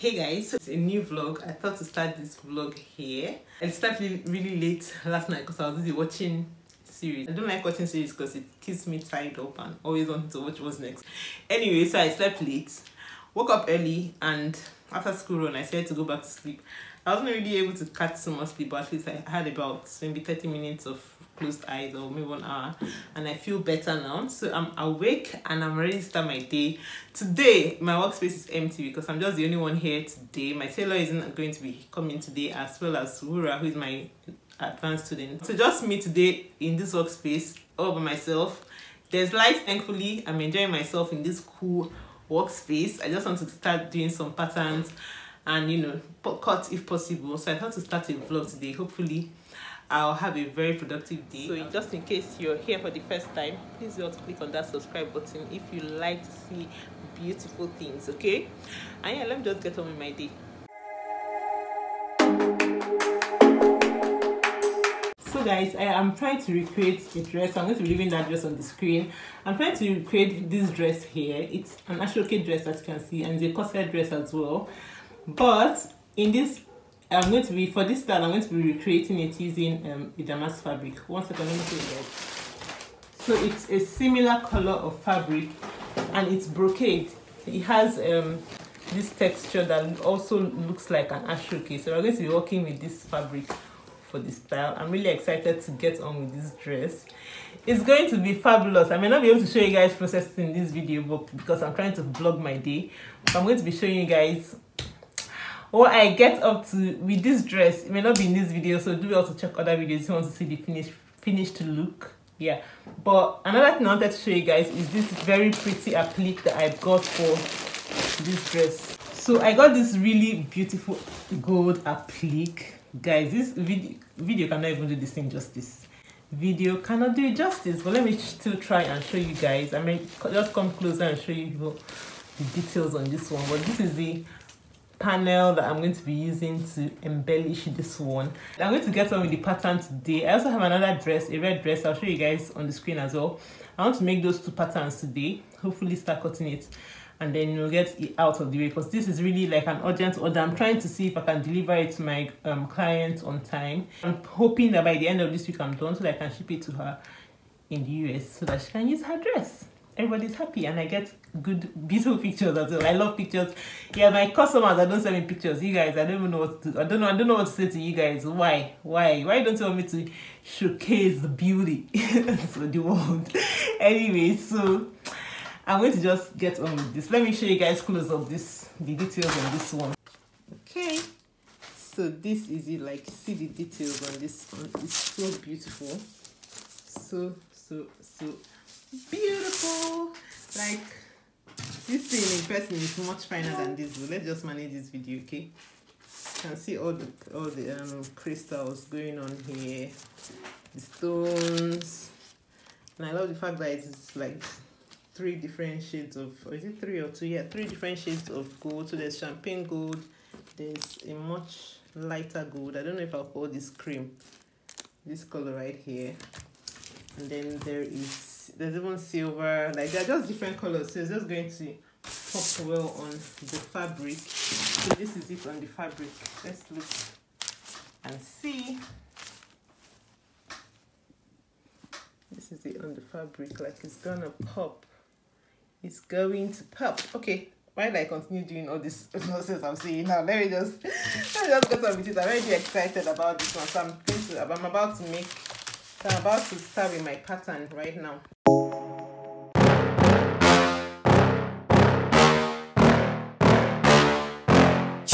hey guys it's a new vlog. I thought to start this vlog here. I started really late last night because i was busy watching series. I don't like watching series because it keeps me tied up and always wanting to watch what's next. Anyway so i slept late woke up early and after school run i said to go back to sleep. I wasn't really able to catch so much sleep but at least i had about maybe 30 minutes of closed eyes or maybe one hour and I feel better now. So I'm awake and I'm ready to start my day. Today my workspace is empty because I'm just the only one here today. My tailor isn't going to be coming today as well as Wura who is my advanced student. So just me today in this workspace all by myself. There's light thankfully. I'm enjoying myself in this cool workspace. I just want to start doing some patterns and you know cut if possible. So I thought to start a vlog today. Hopefully I'll have a very productive day. So just in case you're here for the first time, please do not click on that subscribe button if you like to see beautiful things, okay? And yeah, let me just get on with my day. So guys, I am trying to recreate a dress. I'm going to be leaving that dress on the screen. I'm trying to recreate this dress here. It's an Asoke dress as you can see and it's a corset dress as well. But in this I'm going to be, for this style, I'm going to be recreating it using um, a damask fabric. One second, let me show. So it's a similar color of fabric and it's brocade. It has um, this texture that also looks like an asoke. So we're going to be working with this fabric for this style. I'm really excited to get on with this dress. It's going to be fabulous. I may not be able to show you guys processes in this video but because I'm trying to vlog my day. But I'm going to be showing you guys what I get up to with this dress. It may not be in this video, so do also check other videos if you want to see the finished finished look. Yeah. But another thing I wanted to show you guys is this very pretty applique that I got for this dress. So I got this really beautiful gold applique. Guys, this video video cannot even do this thing justice. Video cannot do justice, but let me still try and show you guys. I may just come closer and show you the details on this one. But this is the panel that I'm going to be using to embellish this one. I'm going to get on with the pattern today. I also have another dress, a red dress. I'll show you guys on the screen as well. I want to make those two patterns today. Hopefully start cutting it and then you'll get it out of the way because this is really like an urgent order. I'm trying to see if I can deliver it to my um, client on time. I'm hoping that by the end of this week I'm done so that I can ship it to her in the US so that she can use her dress everybody's happy and I get good beautiful pictures as well. I love pictures. Yeah, my customers I don't send me pictures. You guys, I don't even know what to I don't know I don't know what to say to you guys. Why? Why? Why don't you want me to showcase the beauty for the world? anyway, so I'm going to just get on with this. Let me show you guys close up this the details on this one. Okay. So this is it like see the details on this one. It's so beautiful. So so so beautiful. Like this thing in person is much finer than this. Let's just manage this video okay? You can see all the all the um crystals going on here. The stones. And i love the fact that it's like three different shades of is it three or two? Yeah three different shades of gold. So there's champagne gold. There's a much lighter gold. I don't know if i'll call this cream. This color right here. And then there is there's even silver like they're just different colors so it's just going to pop well on the fabric so this is it on the fabric let's look and see this is it on the fabric like it's gonna pop it's going to pop okay while I continue doing all this process I'm saying now, let me just let me just get with it. I'm already excited about this one. So I'm going to I'm about to make so I'm about to start with my pattern right now.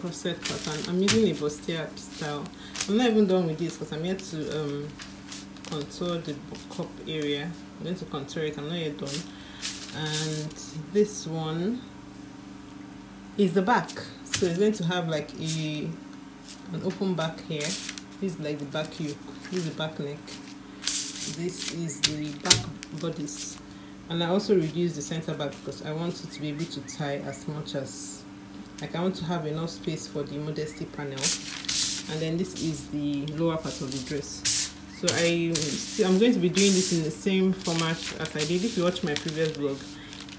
corset pattern. I'm using a bustier style. I'm not even done with this because I'm yet to um, contour the cup area. I'm going to contour it. I'm not yet done. And this one is the back. So it's going to have like a an open back here. This is like the back yoke. This is the back neck. This is the back bodice. And I also reduce the center back because I want it to be able to tie as much as like I want to have enough space for the modesty panel. And then this is the lower part of the dress. So I I'm going to be doing this in the same format as I did. If you watch my previous vlog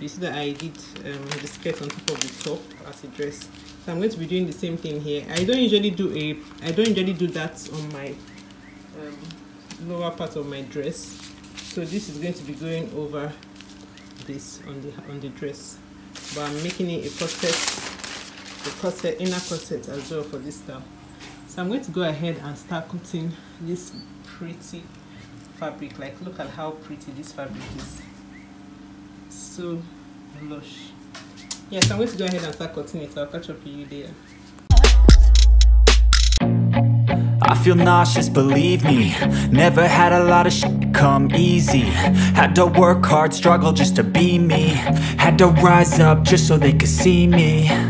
you see that I did um, the skirt on top of the top as a dress. So I'm going to be doing the same thing here. I don't usually do a I don't usually do that on my um, lower part of my dress. So this is going to be going over this on the on the dress. But I'm making it a corset a corset inner corset as well for this style. So I'm going to go ahead and start cutting this pretty fabric. Like look at how pretty this fabric is. So lush. Yes I'm going to go ahead and start cutting it. So I'll catch up with you there. I feel nauseous, believe me. Never had a lot of shit come easy. Had to work hard, struggle just to be me. Had to rise up just so they could see me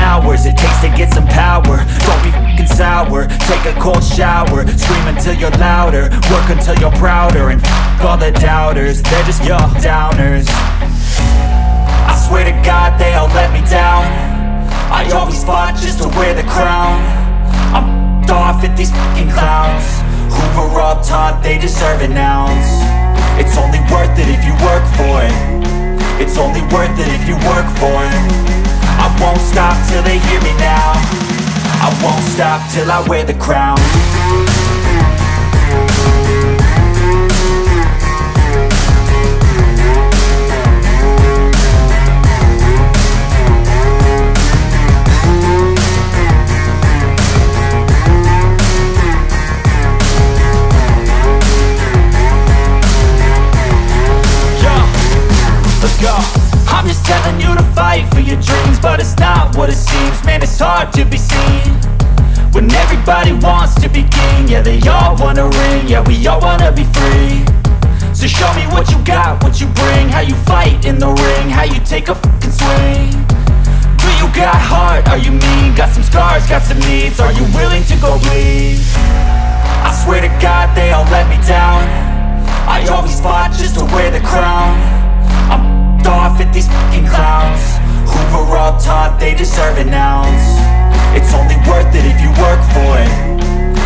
hours It takes to get some power. Don't be f***ing sour. Take a cold shower. Scream until you're louder. Work until you're prouder. And f*** all the doubters. They're just your downers. I swear to God they all let me down. I always fought just to wear the crown. I'm off at these fucking clowns. Who were all taught they deserve an ounce? It's only worth it if you work for it. It's only worth it if you work for it I won't stop till they hear me now. I won't stop till I wear the crown we all wanna be free. So show me what you got, what you bring How you fight in the ring How you take a fucking swing. Do you got heart? Are you mean? Got some scars, got some needs. Are you willing to go bleed? I swear to God they all let me down. I always fought just to wear the crown. I'm off at these fucking clowns. Who were all taught they deserve an ounce. It's only worth it if you work for it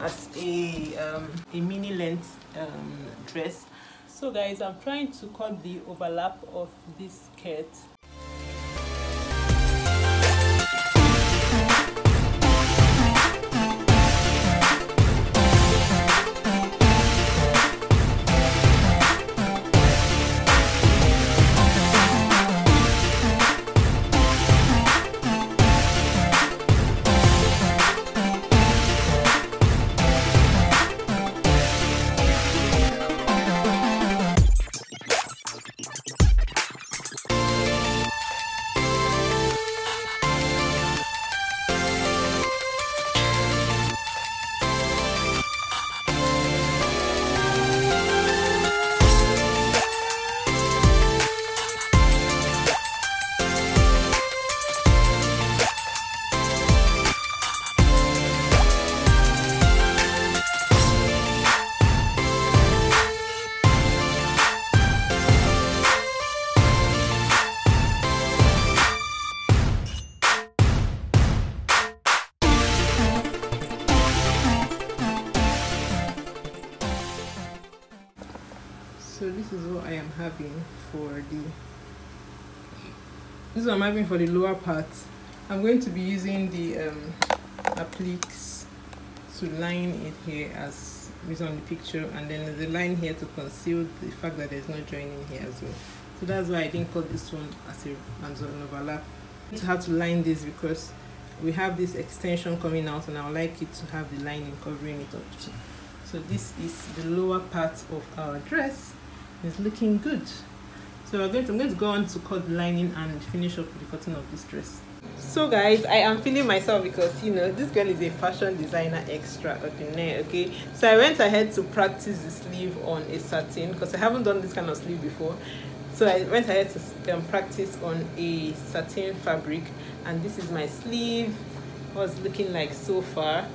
as a um, a mini length um, dress. So guys i'm trying to cut the overlap of this skirt for the this is what I'm having for the lower part I'm going to be using the um, appliques to line it here as is on the picture and then the line here to conceal the fact that there's no joining here as well so that's why I didn't cut this one as a as an overlap to have to line this because we have this extension coming out and I would like it to have the lining covering it up too. So this is the lower part of our dress. It's looking good. So going to, I'm going to go on to cut the lining and finish up the cutting of this dress. So guys, I am feeling myself because you know this girl is a fashion designer extraordinaire. Okay, so I went ahead to practice the sleeve on a satin because I haven't done this kind of sleeve before. So I went ahead to um, practice on a satin fabric, and this is my sleeve. What's looking like so far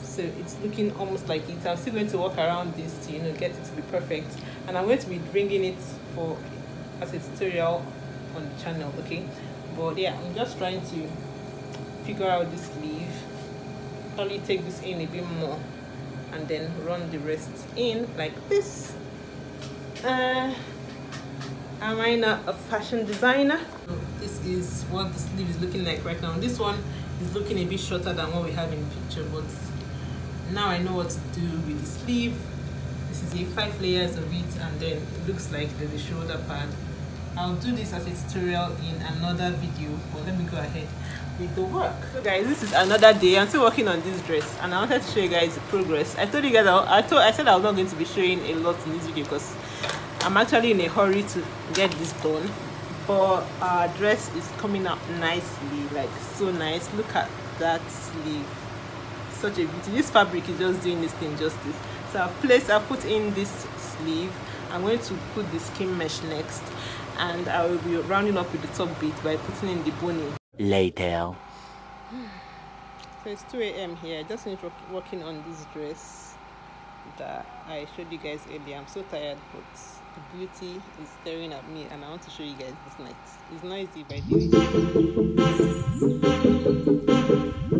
so it's looking almost like it i'm still going to walk around this to you know get it to be perfect and i'm going to be bringing it for as a tutorial on the channel okay? But yeah i'm just trying to figure out this sleeve probably take this in a bit more and then run the rest in like this. Uh am i not a fashion designer? This is what the sleeve is looking like right now. This one is looking a bit shorter than what we have in the picture but now I know what to do with the sleeve this is a five layers of it and then it looks like there's a shoulder pad I'll do this as a tutorial in another video but let me go ahead with the work. So guys this is another day. I'm still working on this dress and I wanted to show you guys the progress. I told you guys I, I told I said I was not going to be showing a lot in this video because I'm actually in a hurry to get this done but our dress is coming out nicely like so nice. Look at that sleeve. Such a beauty. This fabric is just doing this thing justice. So i've placed i've put in this sleeve. I'm going to put the skin mesh next and i will be rounding up with the top bit by putting in the boning Later. so it's 2 a.m here. I just finished work, working on this dress that i showed you guys earlier. I'm so tired but the beauty is staring at me and i want to show you guys this night. It's noisy by the way